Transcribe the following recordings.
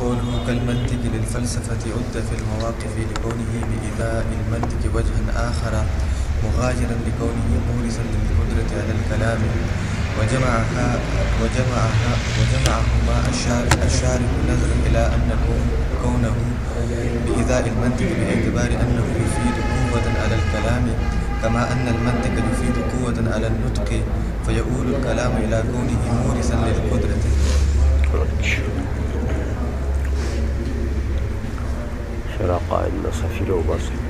قوله كالمنطق للفلسفة عد في المواقف لكونه بإذاء المنطق وجها آخر مغايرا لكونه مورثا للقدرة على الكلام. وجمعها وجمعها وجمعهما الشارع نظرا إلى أن كونه بإذاء المنطق باعتبار أنه يفيد قوة على الكلام كما أن المنطق يفيد قوة على النطق فيؤول الكلام إلى كونه مورثا للقدرة. فرقاء النصف لو بصر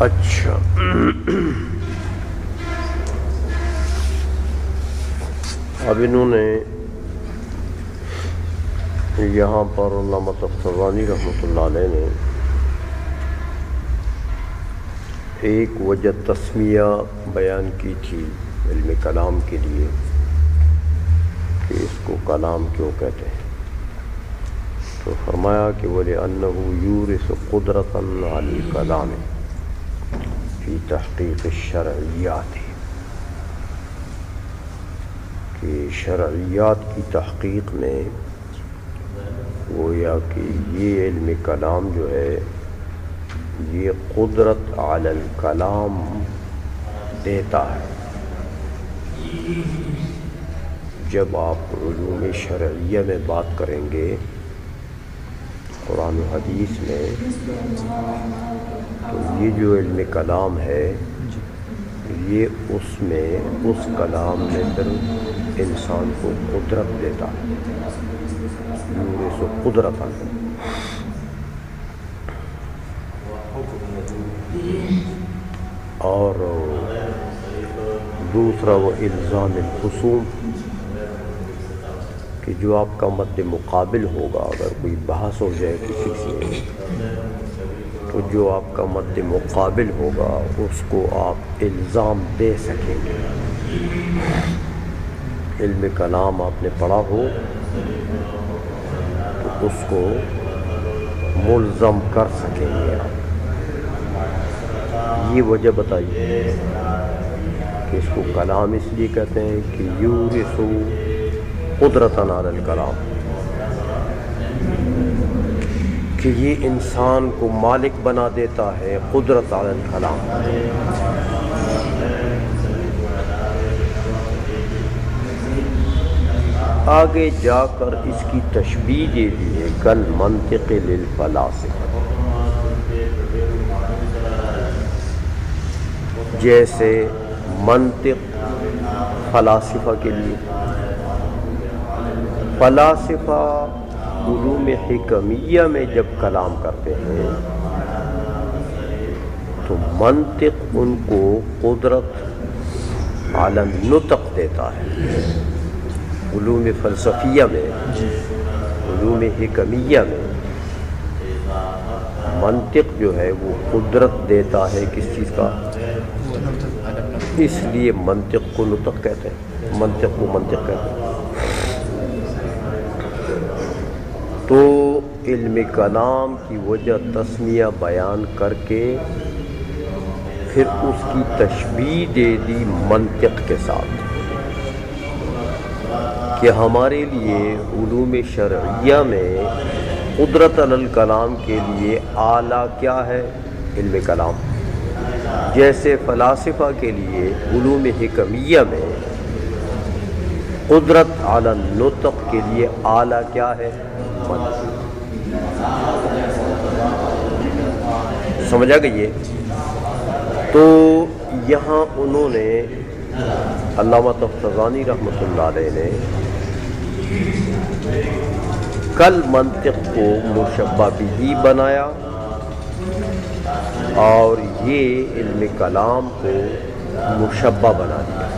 اچھا اب انہوں نے یہاں پر علامہ تفتوانی رحمۃ اللہ علیہ نے ایک وجہ تسمیہ بیان کی تھی علم کلام کے لیے کہ اس کو کلام کیوں کہتے ہیں۔ تو فرمایا کہ بولے انہو یورث قدرتاً علی کلام فی تحقیق الشرعیات کہ شرعیات کی تحقیق میں گویا کہ یہ علم کلام جو ہے، یہ قدرت علی الکلام دیتا ہے۔ جب آپ علوم شرعیہ میں بات کریں گے، قرآن و حدیث میں، تو یہ جو علم کلام ہے، یہ اس میں، اس کلام میں پھر انسان کو قدرت دیتا ہے۔ سو قدرت اور دوسرا وہ الزام الخصوم کہ جو آپ کا مد مقابل ہوگا، اگر کوئی بحث ہو جائے کسی سے، تو جو آپ کا مد مقابل ہوگا، اس کو آپ الزام دے سکیں گے۔ علم کلام آپ نے پڑھا ہو اس کو ملزم کر سکیں گے آپ۔ یہ وجہ بتائیے کہ اس کو کلام اس لیے کہتے ہیں کہ یورسو قدرت علی الکلام۔ کہ یہ انسان کو مالک بنا دیتا ہے قدرت علی الکلام۔ آگے جا کر اس کی تشبیح دے دی ہے، کل منطق للفلاسفہ۔ جیسے منطق فلاسفہ کے لیے۔ فلاسفہ علوم حکمیہ میں جب کلام کرتے ہیں، تو منطق ان کو قدرت عالم نطق دیتا ہے۔ علوم فلسفیہ میں علوم حکمیہ میں منطق جو ہے وہ قدرت دیتا ہے کس چیز کا؟ اس لیے منطق کو نطق کہتے ہیں۔ منطق کو منطق کہتے ہیں۔ تو علم کلام کی وجہ تسمیہ بیان کر کے پھر اس کی تشبیح دے دی منطق کے ساتھ۔ کہ ہمارے لیے علوم شرعیہ میں قدرت الکلام کے لیے اعلیٰ کیا ہے؟ علم کلام۔ جیسے فلاسفہ کے لیے علوم حکمیہ میں قدرت اعلی نطق کے لیے اعلیٰ کیا ہے؟ سمجھا گئی تو یہاں انہوں نے علامہ تفتزانی رحمۃ اللہ علیہ نے کل منطق کو مشبہ بھی بنایا اور یہ علم کلام کو مشبہ بنا دیا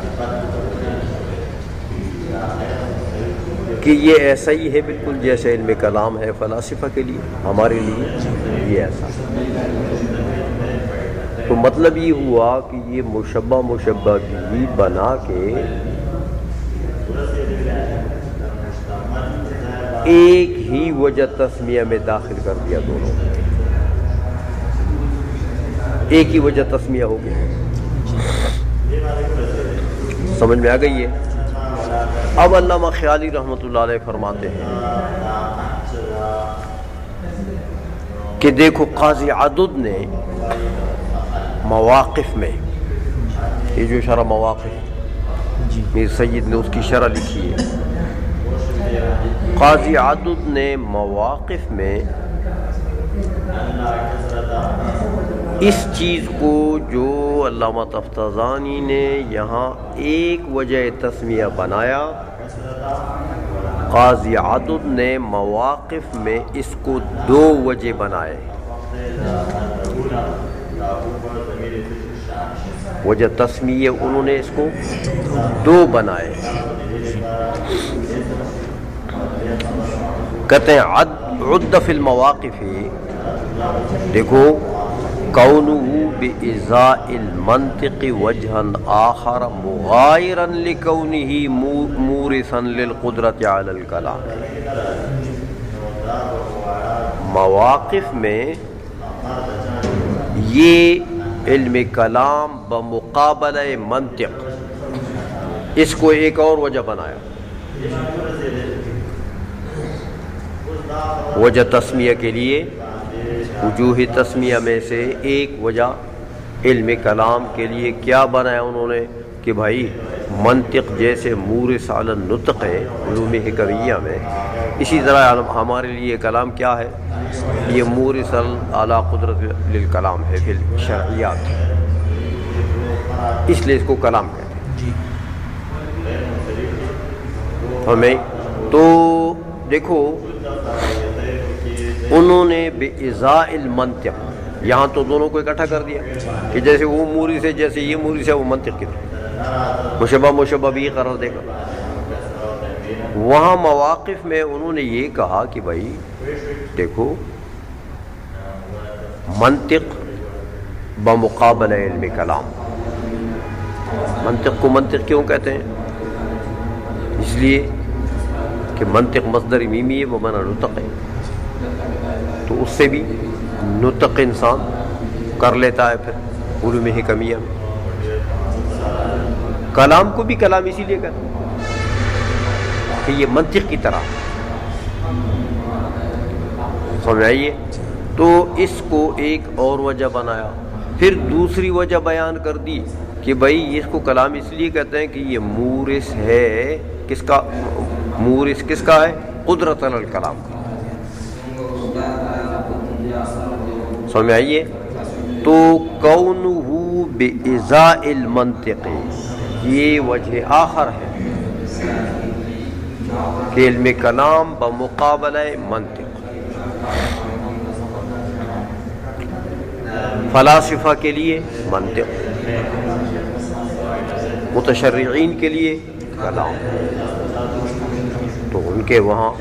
کہ یہ ایسا ہی ہے بالکل جیسے علم کلام ہے فلاسفہ کے لیے، ہمارے لیے یہ ایسا تو مطلب یہ ہوا کہ یہ مشبہ مشبہ بھی بنا کے ایک ہی وجہ تسمیہ میں داخل کر دیا دونوں۔ ایک ہی وجہ تسمیہ ہو گیا۔ سمجھ میں آ گئی ہے اب علامہ خیالی رحمۃ اللہ علیہ فرماتے ہیں کہ دیکھو قاضی عدد نے مواقف میں یہ جو شرح مواقف میر سید نے اس کی شرح لکھی ہے۔ قاضی عدد نے مواقف میں اس چیز کو جو علامہ تفتزانی نے یہاں ایک وجہ تسمیہ بنایا، قاضی عدد نے مواقف میں اس کو دو وجہ بنائے۔ وجہ تسمیہ انہوں نے اس کو دو بنائے۔ کہتے ہیں، عد فی المواقف. دیکھو كونه بإزاء المنطق وجها آخر مغايرا لكونه مورثا للقدرة على الكلام مواقف میں یہ علم کلام بمقابل منطق. اس کو ایک اور وجہ بنایا۔ وجہ تسمیہ کے لیے وجوہ تسمیہ میں سے ایک وجہ علم کلام کے لیے کیا بنایا انہوں نے کہ بھائی منطق جیسے مور سال نطق ہے علوم حکریہ میں۔ اسی طرح ہمارے لیے کلام کیا ہے؟ یہ مور سل اعلیٰ قدرت للکلام ہے پھر شرعیات اس لیے اس کو کلام کہتے ہیں۔ ہمیں تو دیکھو انہوں نے بے ازا المنطق، یہاں تو دونوں کو اکٹھا کر دیا کہ جیسے وہ موری سے، جیسے یہ موری سے، وہ منطق کی مشبہ مشبہ بھی قرار دے گا۔ وہاں مواقف میں انہوں نے یہ کہا کہ بھائی، دیکھو، منطق بمقابل علم کلام۔ منطق کو منطق کیوں کہتے ہیں؟ اس لیے کہ منطق مصدر میمی ہے، وہ منع نطق ہے۔ تو اس سے بھی نطق انسان کر لیتا ہے پھر علوم حکمیہ میں۔ کلام کو بھی کلام اسی لیے کہتے ہیں کہ یہ منطق کی طرح۔ سمجھ آئیے تو اس کو ایک اور وجہ بنایا۔ پھر دوسری وجہ بیان کر دی کہ بھائی اس کو کلام اس لیے کہتے ہیں کہ یہ مورس ہے۔ کس کا؟ مورس کس کا ہے؟ قدرت الکلام کا۔ سمجھ میں آئیے تو کون بے ازا المنطق، یہ وجہ آخر ہے۔ کہ علم کلام بمقابل منطق۔ فلاسفہ کے لیے منطق۔ متشرعین کے لیے کلام۔ تو ان کے وہاں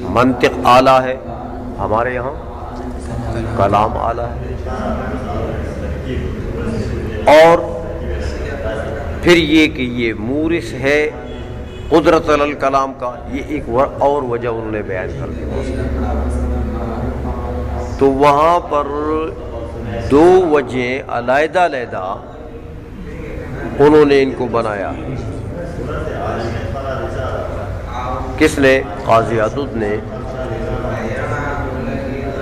منطق اعلیٰ ہے ہمارے یہاں۔ کلام اعلیٰ ہے۔ اور پھر یہ کہ یہ مورث ہے، قدرت الکلام کا، یہ ایک اور وجہ انہوں نے بیان کر دیا تو وہاں پر دو وجہ علیحدہ علیحدہ انہوں نے ان کو بنایا۔ کس نے؟ قاضی عدد نے۔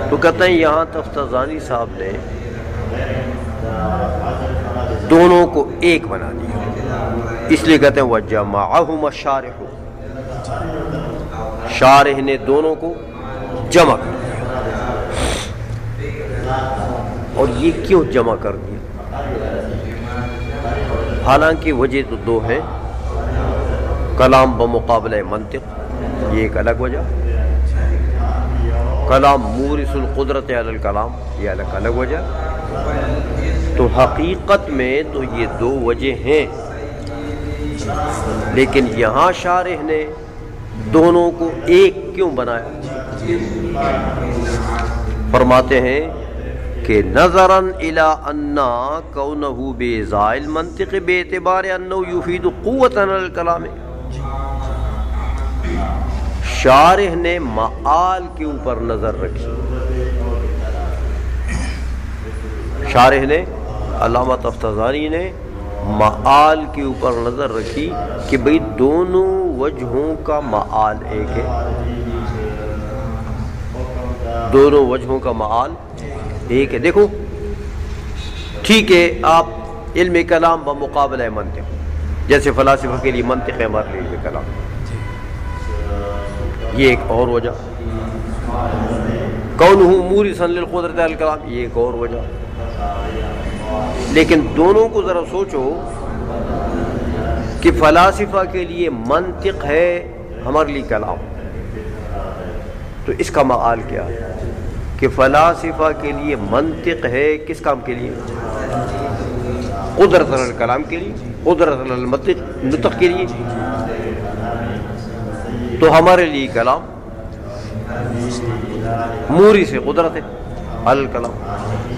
تو کہتے ہیں یہاں تفتزانی صاحب نے دونوں کو ایک بنا دیا۔ اس لیے کہتے ہیں وہ جمع شارح۔ شارح نے دونوں کو جمع کر دیا۔ اور یہ کیوں جمع کر دیا؟ حالانکہ وجہ تو دو ہیں۔ کلام بمقابلہ منطق، یہ ایک الگ وجہ۔ کلام، مورث القدرت علی الکلام، یہ الگ الگ وجہ۔ تو حقیقت میں تو یہ دو وجہ ہیں۔ لیکن یہاں شارح نے دونوں کو ایک کیوں بنایا؟ فرماتے ہیں کہ نظراً الى انا کونہو بے زائل منطق بے اعتبار انہو یفید قوتا الکلام۔ شارح نے معال کے اوپر نظر رکھی۔ شارح نے، علامہ تفتزانی نے معال کے اوپر نظر رکھی کہ بھئی دونوں وجہوں کا معال ایک ہے۔ دونوں وجہوں کا معال ایک ہے۔ دیکھو، ٹھیک ہے، آپ علم کلام بمقابلہ منطق، جیسے فلاسفہ کے لیے منطق ہے ہمارے علم کلام۔ یہ ایک اور وجہ۔ کون ہوں موری سن للقدرت الکلام، یہ ایک اور وجہ۔ لیکن دونوں کو ذرا سوچو کہ فلاسفہ کے لیے منطق ہے ہمارے لیے کلام۔ تو اس کا معال کیا؟ ہے کہ فلاسفہ کے لیے منطق ہے کس کام کے لیے؟ قدرت الکلام کے لیے، قدرت المنطق نطق کے لیے۔ تو ہمارے لیے کلام موری سے قدرت ہے الکلام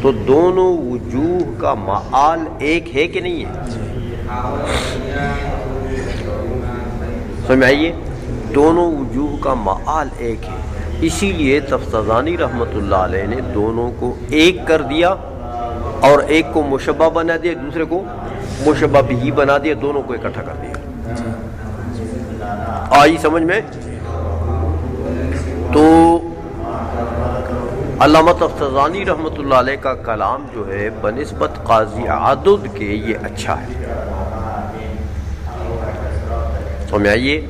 تو دونوں وجوہ کا معال ایک ہے کہ نہیں ہے؟ سمجھ آئیے دونوں وجوہ کا معال ایک ہے۔ اسی لیے تفتزانی رحمۃ اللہ علیہ نے دونوں کو ایک کر دیا اور ایک کو مشبہ بنا دیا، دوسرے کو مشبہ بھی بنا دیا، دونوں کو اکٹھا کر دیا۔ آئی، سمجھ میں؟ تو علامہ تفتزانی رحمۃ اللہ علیہ کا کلام جو ہے، بنسبت قاضی عدد کے یہ اچھا ہے۔ سمجھ آئیے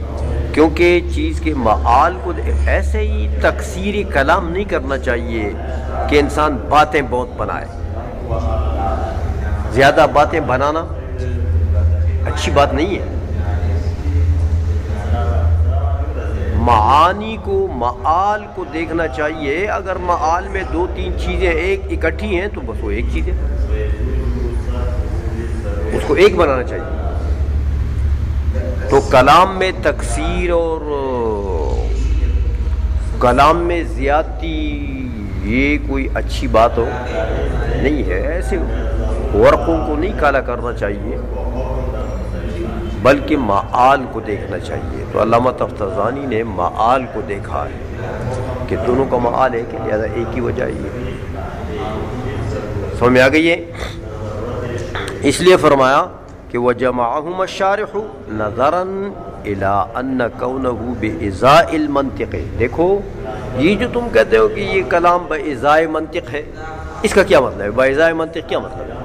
کیونکہ چیز کے معال کو ایسے ہی تکثیر کلام نہیں کرنا چاہیے کہ انسان باتیں بہت بنائے۔ زیادہ باتیں بنانا اچھی بات نہیں ہے۔ معانی کو، معال کو دیکھنا چاہیے۔ اگر معال میں دو تین چیزیں ایک اکٹھی ہیں، تو بس وہ ایک چیز ہے۔ اس کو ایک بنانا چاہیے۔ تو کلام میں تکثیر اور کلام میں زیادتی، یہ کوئی اچھی بات ہو؟ نہیں ہے، ایسے ورقوں کو نہیں کالا کرنا چاہیے۔ بلکہ معال کو دیکھنا چاہیے۔ تو علامہ تفتزانی نے معال کو دیکھا ہے کہ دونوں کا معال ہے کہ لہٰذا ایک ہی وجہ یہ سمجھ میں آ گئی ہے؟ اس لیے فرمایا کہ وہ جمعہم الشارح نظرا الى ان کونہ بازاء المنطق۔ دیکھو، یہ جو تم کہتے ہو کہ یہ کلام بازاء منطق ہے، اس کا کیا مطلب ہے؟ بازاء منطق کیا مطلب ہے؟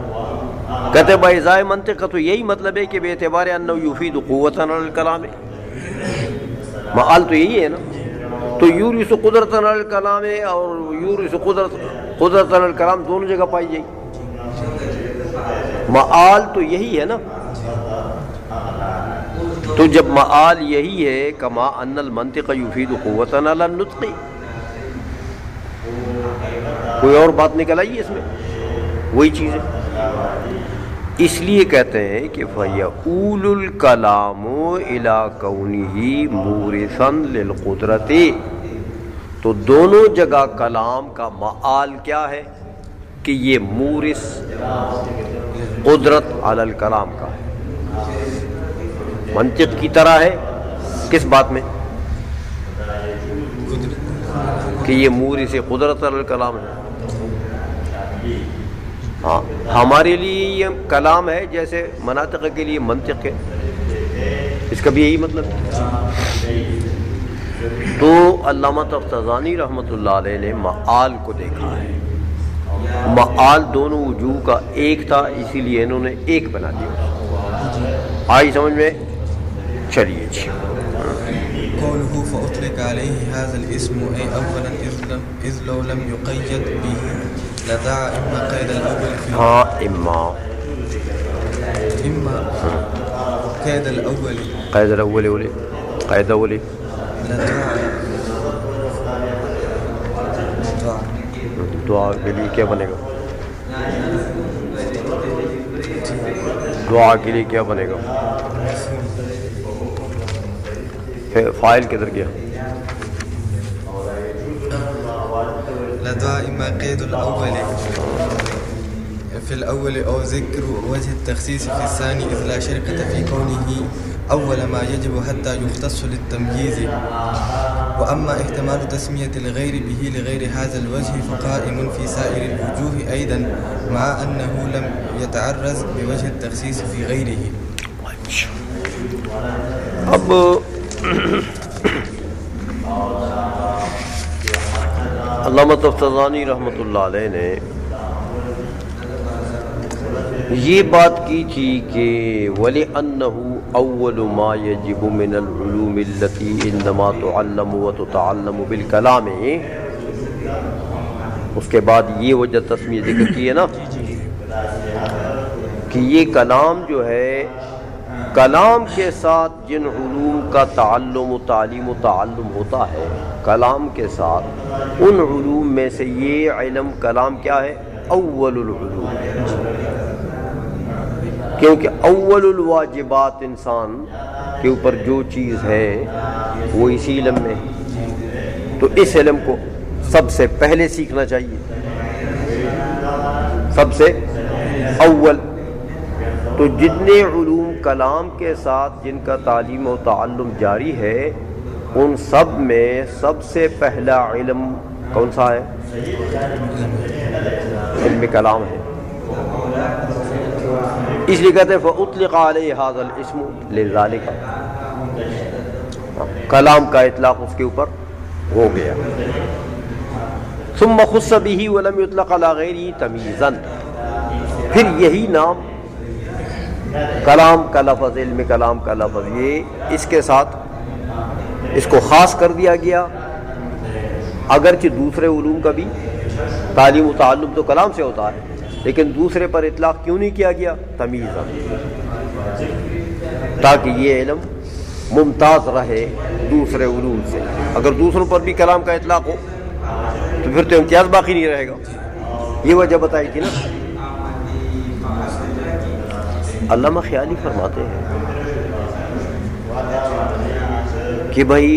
کہتے ہیں بازاء منطق کا تو یہی مطلب ہے کہ بے اعتبار انہ یفید قوتا علی الکلام۔ معال تو یہی ہے نا۔ تو یورث قدرت الکلام اور یورث قدرت قدرت الکلام دونوں جگہ پائی جائے معال تو یہی ہے نا۔ تو جب معال یہی ہے، کما ان المنطق یفید قوتا علی النطق۔ کوئی اور بات نکل آئی اس میں؟ وہی چیز ہے۔ اس لیے کہتے ہیں کہ فَيَقُولُ الْكَلَامُ إِلَىٰ كَوْنِهِ مُورِثًا لِلْقُدْرَةِ۔ تو دونوں جگہ کلام کا معال کیا ہے کہ یہ مورث قدرت علی الکلام کا ہے۔ منطق کی طرح ہے۔ کس بات میں؟ کہ یہ مورث قدرت علی الکلام ہے۔ ہاں۔ ہمارے لیے یہ کلام ہے جیسے مناطق کے لیے منطق ہے۔ اس کا بھی یہی مطلب۔ تو علامہ تفتزانی رحمۃ اللہ علیہ نے معال کو دیکھا ہے۔ معال دونوں وجوہ کا ایک تھا اسی لیے انہوں نے ایک بنا دیا۔ آئی سمجھ میں؟ چلیے جی قوله فأطلق عليه هذا الاسم أي أولا إذ, لم لم يقيد به. لدعا إما قيد الأول. في ہاں اما إما قيد الأول. قید الاول اولی قید اولی لدعا دعا دعا کے لیے کیا بنے گا دعا کے لیے کیا بنے گا فائل کدھر گیا لدعا إما قيد الأول. في الأول أو ذكر وجه التخصيص في الثاني إذ لا شركة في كونه أول ما يجب حتى يختص للتمييز. وأما احتمال تسمية الغير به لغير هذا الوجه فقائم في سائر الوجوه أيضا مع أنه لم يتعرض بوجه التخصيص في غيره. اب علامہ تفتزانی رحمۃ اللہ علیہ نے یہ بات کی تھی کہ ولی انہو اول ما یجب من العلوم التي انما تعلم وتتعلم بالکلام اس کے بعد یہ وجہ تسمیہ ذکر کی ہے نا کہ یہ کلام جو ہے کلام کے ساتھ جن علوم کا تعلم و تعلیم و تعلم ہوتا ہے، کلام کے ساتھ، ان علوم میں سے یہ علم کلام کیا ہے؟ اول العلوم۔ ہے کیونکہ اول الواجبات انسان کے اوپر جو چیز ہے، وہ اسی علم میں ہے۔ تو اس علم کو سب سے پہلے سیکھنا چاہیے۔ سب سے اول۔ تو جتنے علوم کلام کے ساتھ جن کا تعلیم و تعلم جاری ہے، ان سب میں سب سے پہلا علم کون سا ہے؟ علم کلام ہے۔ اس لیے کہتے ہیں، فَأُطْلِقَ عَلَيْهِ هَذَا الْإِسْمُ کلام کا اطلاق اس کے اوپر ہو گیا۔ ثم خص به ولم يطلق على غيره تمیزا پھر یہی نام کلام کا لفظ، علم کلام کا لفظ، یہ اس کے ساتھ اس کو خاص کر دیا گیا۔ اگرچہ دوسرے علوم کا بھی تعلیم و تعلم تو کلام سے ہوتا ہے، لیکن دوسرے پر اطلاق کیوں نہیں کیا گیا؟ تمیز تاکہ یہ علم ممتاز رہے دوسرے علوم سے۔ اگر دوسروں پر بھی کلام کا اطلاق ہو، تو پھر تو امتیاز باقی نہیں رہے گا۔ یہ وجہ بتائی تھی نا۔ علامہ خیالی فرماتے ہیں کہ بھائی،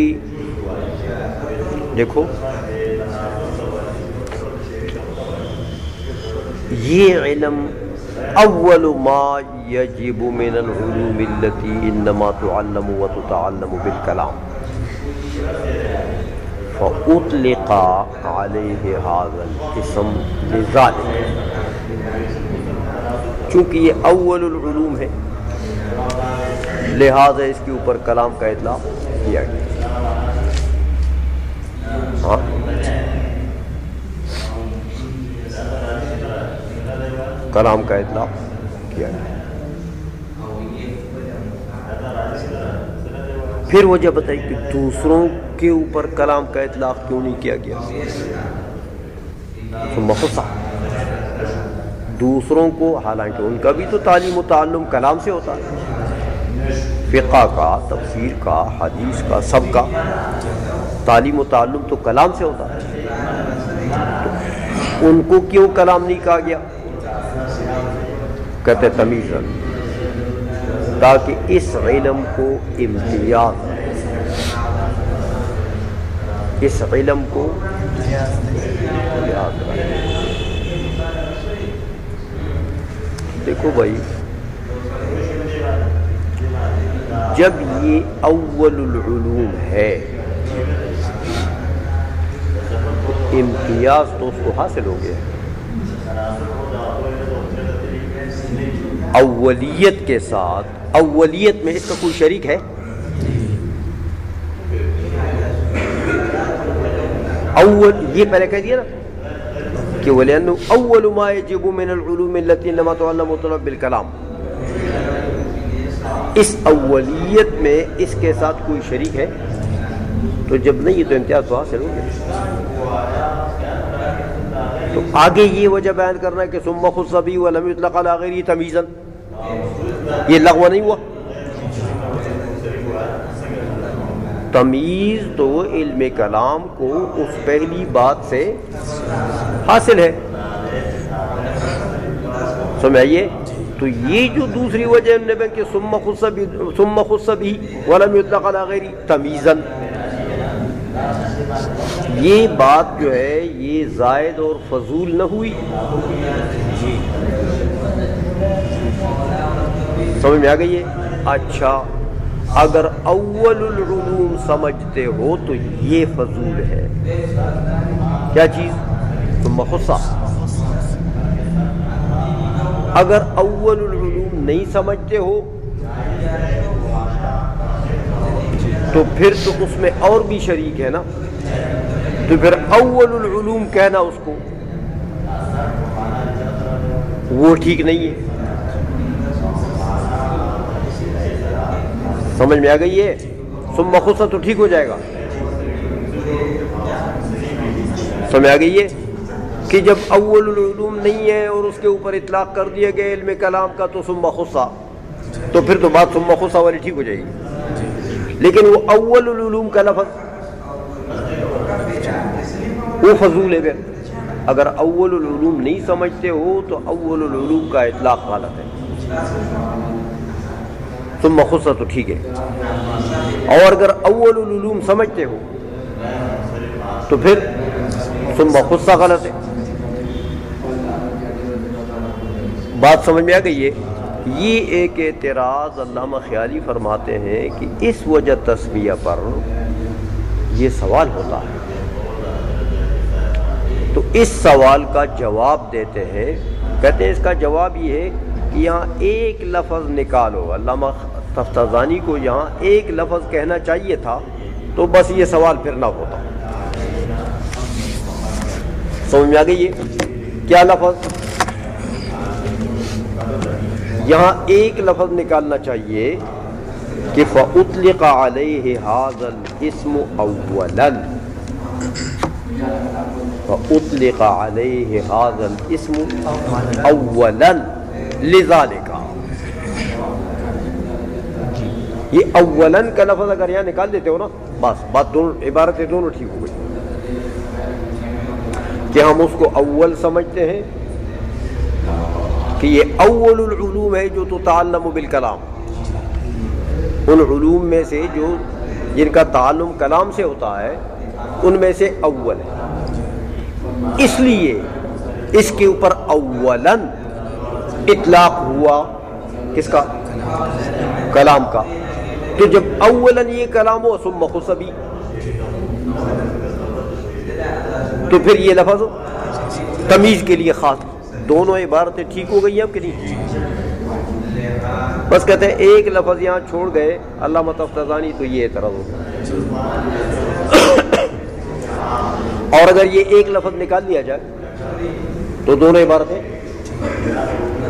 دیکھو، یہ علم اول ما یجب من العلوم التي انما تعلم وتتعلم بالکلام. فاطلق عليه هذا الاسم لذلك چونکہ یہ اول العلوم ہے، لہذا اس کے اوپر کلام کا اطلاق کیا گیا۔ ہاں؟ کلام کا اطلاق کیا گیا۔ پھر وہ جب بتائی کہ دوسروں کے اوپر کلام کا اطلاق کیوں نہیں کیا گیا؟ مخصا دوسروں کو حالانکہ ان کا بھی تو تعلیم و تعلم کلام سے ہوتا ہے۔ فقہ کا، تفسیر کا، حدیث کا، سب کا۔ تعلیم و تعلم تو کلام سے ہوتا ہے۔ تو ان کو کیوں کلام نہیں کہا گیا؟ کہتے تمیز تاکہ اس علم کو امتیاز اس علم کو امتیاز رہے دیکھو بھائی، جب یہ اول العلوم ہے، امتیاز تو اس کو حاصل ہو گیا۔ اولیت کے ساتھ، اولیت میں اس کا کوئی شریک ہے؟ اول، یہ پہلے کہہ دیا نا۔ کہ وَلِأَنَّهُ أَوَّلُ مَا يَجِبُ مِنَ الْعُلُومِ الَّتِي إِنَّمَا تُعَلَّمُ طَلَبْ بِالْكَلَامِ اس اولیت میں اس کے ساتھ کوئی شریک ہے؟ تو جب نہیں یہ تو امتیاز تو حاصل ہو گیا تو آگے یہ وجہ بیان کرنا ہے کہ سم خصبی ولم یطلق علی غیری تمیزن یہ لغو نہیں ہوا۔ تمیز تو علم کلام کو اس پہلی بات سے حاصل ہے۔ سمجھائیے؟ تو یہ جو دوسری وجہ ہم نے بیان کہ ثم خصبی ثم خصبی ولم غیری تمیزن یہ بات جو ہے، یہ زائد اور فضول نہ ہوئی۔ سمجھ میں آ گئی ہے؟ اچھا۔ اگر اول العلوم سمجھتے ہو تو یہ فضول ہے۔ کیا چیز؟ تو مخصہ اگر اول العلوم نہیں سمجھتے ہو تو پھر تو اس میں اور بھی شریک ہے نا۔ تو پھر اول العلوم کہنا اس کو۔ وہ ٹھیک نہیں ہے۔ سمجھ میں آ گئی ہے سم مخصہ تو ٹھیک ہو جائے گا۔ سمجھ آ گئی ہے کہ جب اول العلوم نہیں ہے اور اس کے اوپر اطلاق کر دیا گیا علم کلام کا تو سم مخصہ تو پھر تو بات سم مخصہ والی ٹھیک ہو جائے گی۔ لیکن وہ اول العلوم کا لفظ۔ وہ فضول ہے۔ پھر اگر اول العلوم نہیں سمجھتے ہو تو اول العلوم کا اطلاق غلط ہے۔ تم مخصہ تو ٹھیک ہے۔ اور اگر اول العلوم سمجھتے ہو، تو پھر تم مخصہ غلط ہے۔ بات سمجھ میں آ گئی ہے؟ یہ ایک اعتراض علامہ خیالی فرماتے ہیں کہ اس وجہ تسمیہ پر یہ سوال ہوتا ہے۔ تو اس سوال کا جواب دیتے ہیں۔ کہتے ہیں اس کا جواب یہ ہے کہ یہاں ایک لفظ نکالو۔ علامہ تفتازانی کو یہاں ایک لفظ کہنا چاہیے تھا، تو بس یہ سوال پھر نہ ہوتا۔ سمجھ میں آ گئی ہے کیا لفظ؟ یہاں ایک لفظ نکالنا چاہیے کہ فَأُطْلِقَ عَلَيْهِ هَذَا الْإِسْمُ أَوَّلًا۔ فَأُطْلِقَ عَلَيْهِ هَذَا الْإِسْمُ أَوَّلًا۔ لِذَلِكَ یہ اولاً کا لفظ اگر یہاں نکال دیتے ہو نا، بس، بات دونوں، عبارتیں دونوں ٹھیک ہو گئی۔ کہ ہم اس کو اول سمجھتے ہیں کہ یہ اول العلوم ہے جو تو تعلم بالکلام۔ ان علوم میں سے جو جن کا تعلم کلام سے ہوتا ہے، ان میں سے اول ہے۔ اس لیے اس کے اوپر اولاً اطلاق ہوا کس کا؟ کلام کا۔ تو جب اولاً یہ کلام ہو ثم خصبی تو پھر یہ لفظ تمیز کے لیے خاص۔ دونوں عبارتیں ٹھیک ہو گئی اب کہ نہیں؟ بس کہتے ہیں ایک لفظ یہاں چھوڑ گئے اللہ متفزانی تو یہ اعتراض ہو اور اگر یہ ایک لفظ نکال لیا جائے تو دونوں عبارتیں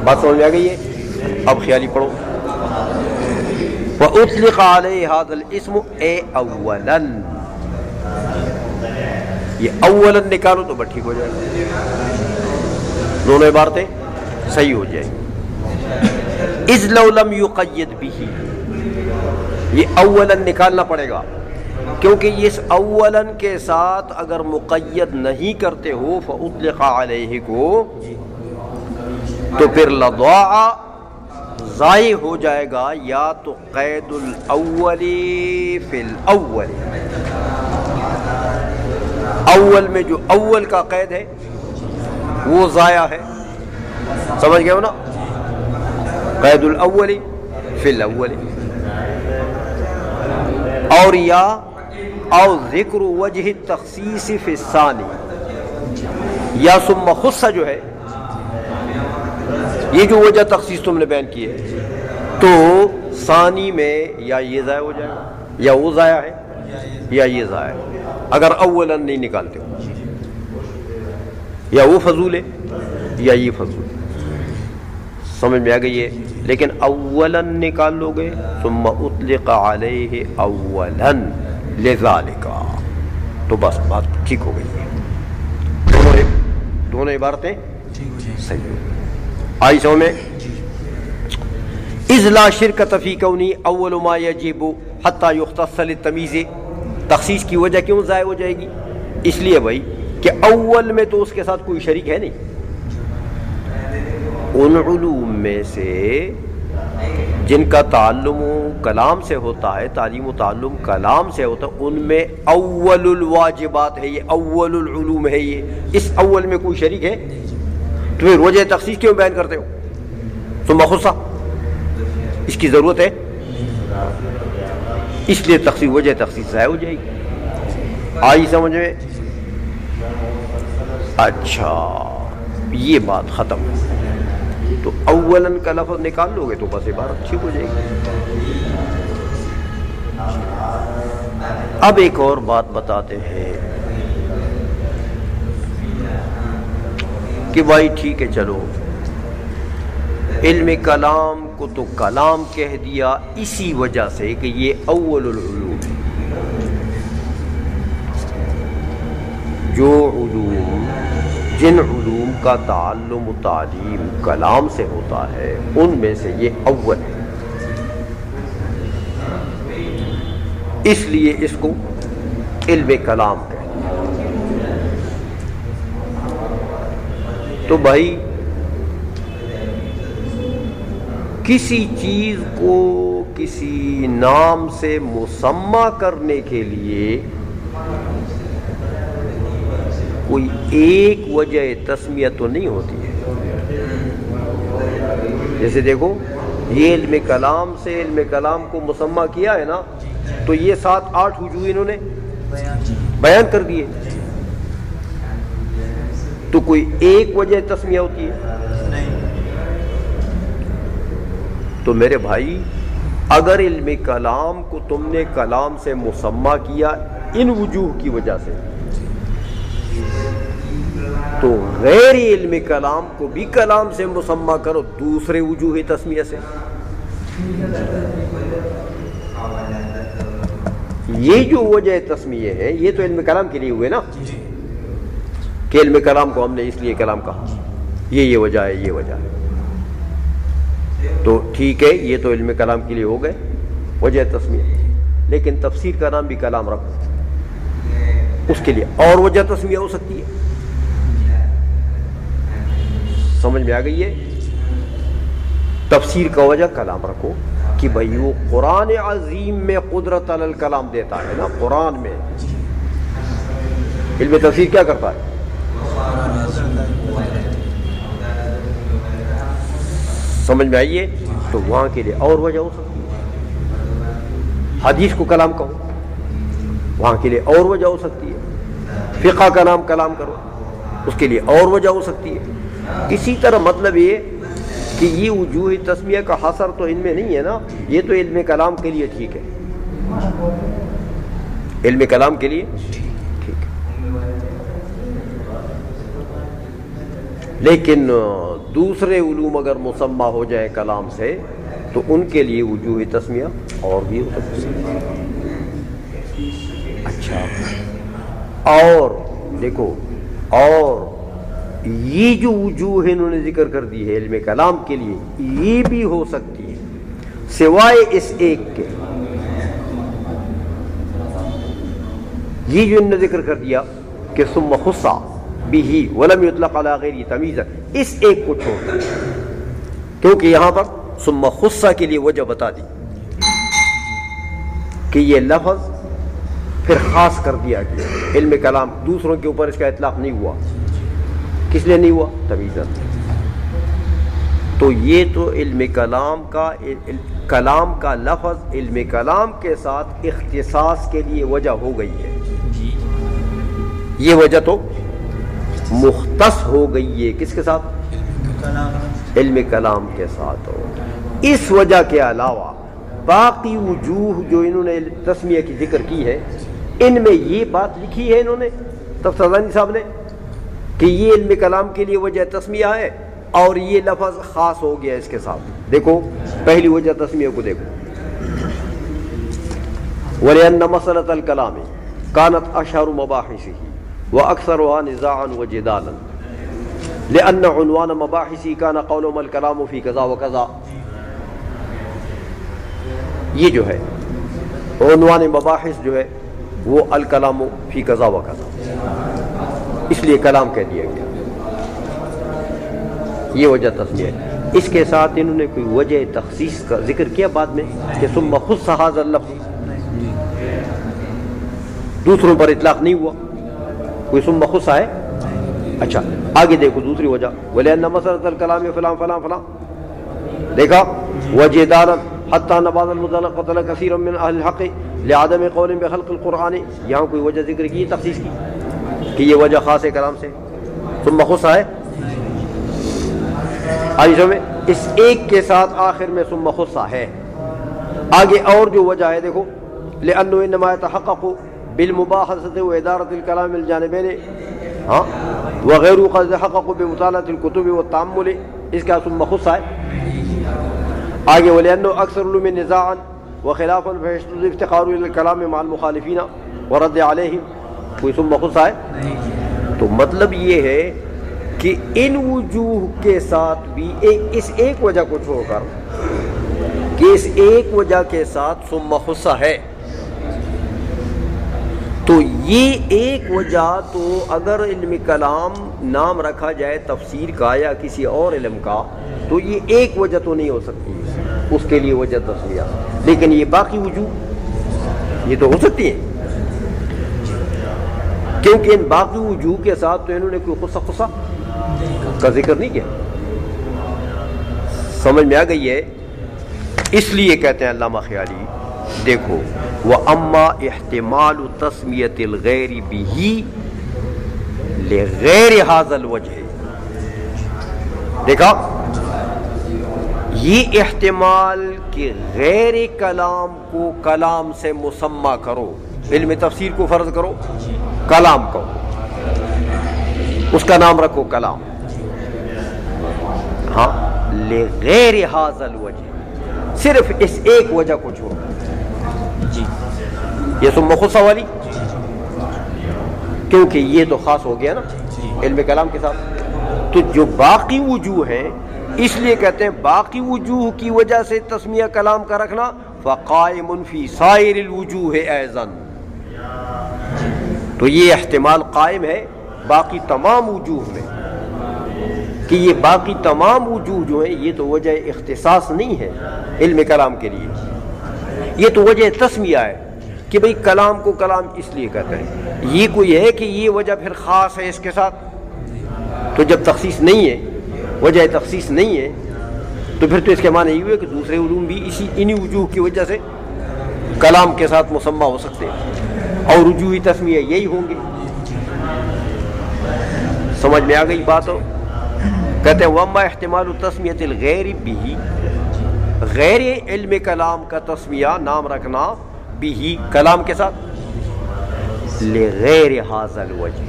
بات سمجھ میں آ گئی ہے؟ اب خیالی پڑھو۔ وَأُطْلِقَ عَلَيْهِ هَذَا الْإِسْمُ اے اولاً۔ یہ اولاً نکالو تو بٹ ٹھیک ہو جائے۔ گا دونوں عبارتیں صحیح ہو جائیں۔ از لو لم یقید بھی یہ اولاً نکالنا پڑے گا۔ کیونکہ اس اولاً کے ساتھ اگر مقید نہیں کرتے ہو، فَأُطْلِقَ عَلَيْهِ کو تو پھر لضاع ضائع ہو جائے گا، یا تو قید الاولی فی الاول۔ اول میں جو اول کا قید ہے، وہ ضائع ہے۔ سمجھ گئے ہو نا؟ قید الاولی فی الاول۔ اور یا او ذکر وجہ تخصیص فی الثانی۔ یا ثم خصہ جو ہے یہ جو وجہ تخصیص تم نے بیان کی ہے تو ثانی میں یا یہ ضائع ہو جائے گا یا وہ ضائع ہے یا یہ ضائع ہے۔ اگر اولا نہیں نکالتے ہو یا وہ فضول ہے یا یہ فضول ہے۔ سمجھ میں آ گئی ہے؟ لیکن اولن نکال لو گے ثم اطلق علیہ اولن لذالکا۔ تو بس بات ٹھیک ہو گئی۔ ہے دونوں دونوں عبارتیں صحیح ہو آئی سو میں ازلا شرکت فی کونی اول ما یجب حتی یختص للتمیز۔ تخصیص کی وجہ کیوں ضائع ہو جائے گی؟ اس لیے بھائی کہ اول میں تو اس کے ساتھ کوئی شریک ہے نہیں۔ ان علوم میں سے جن کا تعلم کلام سے ہوتا ہے، تعلیم و تعلم کلام سے ہوتا ہے، ان میں اول الواجبات ہے، یہ اول العلوم ہے یہ۔ اس اول میں کوئی شریک ہے؟ تو پھر وجہ تخصیص کیوں بیان کرتے ہو؟ تم بخصہ اس کی ضرورت ہے۔ اس لیے تخصیص، وجہ تخصیص ضائع ہو جائے گی۔ آئی سمجھ میں؟ اچھا یہ بات ختم۔ تو اولن کا لفظ نکال لو گے تو بس عبارت ٹھیک ہو جائے گی۔ اب ایک اور بات بتاتے ہیں۔ کہ بھائی ٹھیک ہے، چلو۔ علم کلام کو تو کلام کہہ دیا اسی وجہ سے کہ یہ اول العلوم۔ ہے جو علوم، جن علوم کا تعلم و تعلیم کلام سے ہوتا ہے، ان میں سے یہ اول ہے۔ اس لیے اس کو علم کلام کہتے تو بھائی کسی چیز کو کسی نام سے مسمہ کرنے کے لیے کوئی ایک وجہ تسمیہ تو نہیں ہوتی ہے۔ جیسے دیکھو یہ علم کلام سے علم کلام کو مسمہ کیا ہے نا تو یہ سات آٹھ وجوہ انہوں نے بیان کر دیے۔ تو کوئی ایک وجہ تسمیہ ہوتی ہے؟ تو میرے بھائی، اگر علم کلام کو تم نے کلام سے مسمہ کیا ان وجوہ کی وجہ سے، تو غیر علم کلام کو بھی کلام سے مسمہ کرو دوسرے وجوہ تسمیہ سے۔ یہ جو وجہ تسمیہ ہے، یہ تو علم کلام کے لیے ہوئے نا؟ جی۔ کہ علم کلام کو ہم نے اس لیے کلام کہا۔ یہ یہ وجہ ہے، یہ وجہ ہے۔ تو ٹھیک ہے، یہ تو علم کلام کے لیے ہو گئے۔ وجہ تسمیہ۔ لیکن تفسیر کا نام بھی کلام رکھو اس کے لیے اور وجہ تسمیہ ہو سکتی ہے۔ سمجھ میں آ گئی ہے؟ تفسیر کا وجہ کلام رکھو کہ بھائی وہ قرآن عظیم میں قدرت علی الکلام دیتا ہے نا، قرآن میں۔ علم تفسیر کیا کرتا ہے؟ سمجھ میں آئیے تو وہاں کے لیے اور وجہ ہو سکتی ہے۔ حدیث کو کلام کہو۔ وہاں کے لیے اور وجہ ہو سکتی ہے۔ فقہ کا نام کلام کرو۔ اس کے لیے اور وجہ ہو سکتی ہے۔ اسی طرح مطلب یہ کہ یہ وجوہ تسمیہ کا حصر تو ان میں نہیں ہے نا۔ یہ تو علم کلام کے لیے ٹھیک ہے۔ علم کلام کے لیے؟ لیکن دوسرے علوم اگر مسمہ ہو جائے کلام سے، تو ان کے لیے وجوہ تسمیہ اور بھی ہو سکتی اچھا۔ اور، دیکھو، اور یہ جو وجوہ انہوں نے ذکر کر دی ہے علم کلام کے لیے، یہ بھی ہو سکتی ہے۔ سوائے اس ایک کے۔ یہ جو انہوں نے ذکر کر دیا کہ ثم خصا بھی ولم يطلق على غیر تمیز اس ایک کو چھوڑ دیں کیونکہ یہاں پر ثم خصا کے لیے وجہ بتا دی. کہ یہ لفظ پھر خاص کر دیا گیا. علم کلام دوسروں کے اوپر اس کا اطلاق نہیں ہوا. کس لیے نہیں ہوا؟ تمیزت تو یہ تو علم کلام کا کلام کا لفظ علم کلام کے ساتھ اختصاص کے لیے وجہ ہو گئی ہے. یہ وجہ تو مختص ہو گئی ہے کس کے ساتھ؟ علم کلام کے ساتھ ہو۔ اس وجہ کے علاوہ باقی وجوہ جو انہوں نے تسمیہ کی ذکر کی ہے، ان میں یہ بات لکھی ہے انہوں نے تب صاحب نے، کہ یہ علم کلام کے لیے وجہ تسمیہ ہے اور یہ لفظ خاص ہو گیا اس کے ساتھ۔ دیکھو، پہلی وجہ تسمیہ کو دیکھو۔ وَلِأَنَّ مَسَلَةَ الْكَلَامِ كَانَتْ أَشْهَرُ مَبَاحِثِهِ وَأَكْثَرُهَا نِزَاعًا وَجِدَالًا. لِأَنَّ عُنْوَانَ مَبَاحِثِهِ كَانَ قَوْلُمَ الْكَلَامُ فِي كَذَا وَكَذَا. یہ جو ہے، عنوان مباحث جو ہے، وہ الکلام فی قضا و قضا اس لیے کلام کہہ دیا گیا۔ یہ وجہ تصویر ہے۔ اس کے ساتھ انہوں نے کوئی وجہ تخصیص کا ذکر کیا بعد میں کہ ثم خود سہاز اللہ دوسروں پر اطلاق نہیں ہوا۔ کوئی ثم خص ہے؟ اچھا آگے دیکھو دوسری وجہ۔ ولی ان مسرت الکلام فلان فلان فلان دیکھا؟ وجہ دارت حتی نباز المدلق قتل کثیر من اہل الحق لعدم قول بخلق القرآن۔ یہاں کوئی وجہ ذکر کی، تخصیص کی۔ کہ یہ وجہ خاص کلام سے۔ ثم خص ہے؟ آئیے میں اس ایک کے ساتھ آخر میں ثم خصہ ہے۔ آگے اور جو وجہ ہے، دیکھو۔ لأنه انما يتحقق بالمباحثة وإدارة الكلام الجانبين ہاں وغيره قد يتحقق بمطالعة الكتب والتعمل اس کا ثم خصہ ہے آگے ولأنه اکثر علوم نزاعا وخلافا، فيشتد افتقار الى الكلام مع المخالفين ورد عليهم کوئی ثم خصہ ہے تو مطلب یہ ہے کہ ان وجوہ کے ساتھ بھی ایک اس ایک وجہ کو چھوڑ کر، کہ اس ایک وجہ کے ساتھ ثم خصہ ہے۔ تو یہ ایک وجہ تو اگر علم کلام نام رکھا جائے تفسیر کا یا کسی اور علم کا، تو یہ ایک وجہ تو نہیں ہو سکتی۔ اس کے لیے وجہ تصویہ لیکن یہ باقی وجوہ، یہ تو ہو سکتی ہیں۔ کیونکہ ان باقی وجوہ کے ساتھ تو انہوں نے کوئی خصہ خصہ کا ذکر نہیں کیا۔ سمجھ میں آ گئی ہے؟ اس لیے کہتے ہیں علامہ خیالی دیکھو وہ اما احتمال تسمیت الغیر بھی غیر حاضل وجہ دیکھا؟ یہ احتمال کہ غیر کلام کو کلام سے مسمہ کرو، علم تفسیر کو فرض کرو، کلام کو۔ اس کا نام رکھو کلام۔ ہاں لغیر حاضل وجہ صرف اس ایک وجہ کو چھوڑو۔ یہ سم خصہ والی کیونکہ یہ تو خاص ہو گیا نا، علم کلام کے ساتھ۔ تو جو باقی وجوہ ہیں، اس لیے کہتے ہیں باقی وجوہ کی وجہ سے تسمیہ کلام کا رکھنا، فقائم فی سائر الوجوہ ایزن تو یہ احتمال قائم ہے باقی تمام وجوہ میں۔ کہ یہ باقی تمام وجوہ جو ہیں، یہ تو وجہ اختصاص نہیں ہے علم کلام کے لیے۔ یہ تو وجہ تسمیہ ہے۔ کہ بھئی کلام کو کلام اس لیے کہتے ہیں۔ یہ کوئی ہے کہ یہ وجہ پھر خاص ہے اس کے ساتھ؟ تو جب تخصیص نہیں ہے، وجہ تخصیص نہیں ہے، تو پھر تو اس کے معنی یہ ہوئے کہ دوسرے علوم بھی اسی انہی وجوہ کی وجہ سے کلام کے ساتھ مسمہ ہو سکتے ہیں۔ اور رجوعی تسمیہ یہی ہوں گے۔ سمجھ میں آ گئی بات ہو کہتے ہیں وما احتمال تسمیت الغیر بھی غیر علم کلام کا تسمیہ، نام رکھنا بھی کلام کے ساتھ؟ لغیر حاضل وجہ۔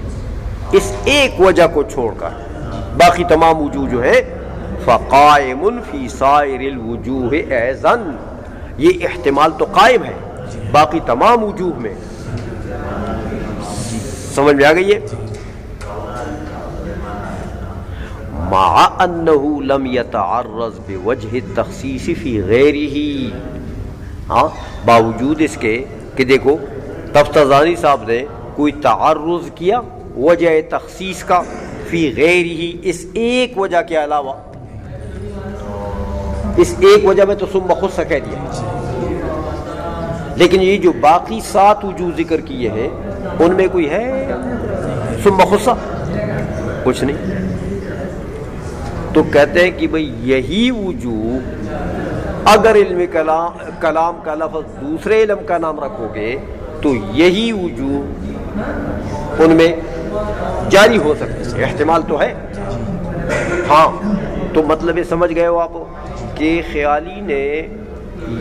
اس ایک وجہ کو چھوڑ کر باقی تمام وجوہ جو ہے فقائم فی سائر الوجوہ ایزن۔ یہ احتمال تو قائم ہے، باقی تمام وجوہ میں۔ سمجھ میں آ گئی ہے؟ مع انه لم يتعرض بوجه التخصيص في غيره ہاں باوجود اس کے کہ دیکھو، تفتزانی صاحب نے کوئی تعرض کیا، وجہ تخصیص کا، فی غیر ہی، اس ایک وجہ کے علاوہ۔ اس ایک وجہ میں تو سم خود سے کہہ دیا۔ لیکن یہ جو باقی سات وجوہ ذکر کیے ہیں، ان میں کوئی ہے؟ سم خصہ کچھ نہیں۔ تو کہتے ہیں کہ بھئی یہی وجوہ اگر علم کلام کلام کا لفظ دوسرے علم کا نام رکھو گے، تو یہی وجوہ ان میں جاری ہو سکتے ہیں۔ احتمال تو ہے۔ ہاں تو مطلب یہ سمجھ گئے ہو آپ کہ خیالی نے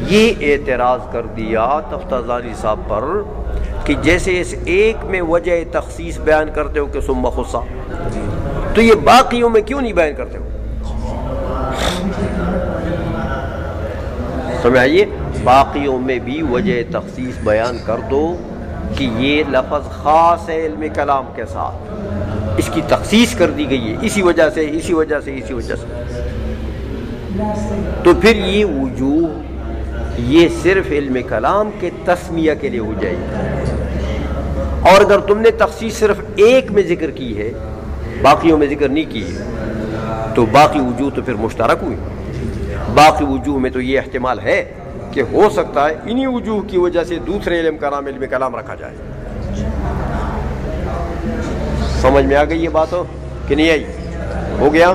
یہ اعتراض کر دیا تفتازانی صاحب پر کہ جیسے اس ایک میں وجہ تخصیص بیان کرتے ہو کہ سم خصہ تو یہ باقیوں میں کیوں نہیں بیان کرتے ہو؟ سمجھائیے، باقیوں میں بھی وجہ تخصیص بیان کر دو کہ یہ لفظ خاص ہے علم کلام کے ساتھ۔ اس کی تخصیص کر دی گئی ہے۔ اسی وجہ سے، اسی وجہ سے، اسی وجہ سے۔ تو پھر یہ وجوہ، یہ صرف علم کلام کے تسمیہ کے لیے ہو جائے گی اور اگر تم نے تخصیص صرف ایک میں ذکر کی ہے، باقیوں میں ذکر نہیں کی ہے، تو باقی وجوہ تو پھر مشترک ہوئی باقی وجوہ میں تو یہ احتمال ہے کہ ہو سکتا ہے انہی وجوہ کی وجہ سے دوسرے علم کا نام علم کلام رکھا جائے۔ سمجھ میں آ گئی یہ بات ہو کہ نہیں آئی؟ ہو گیا؟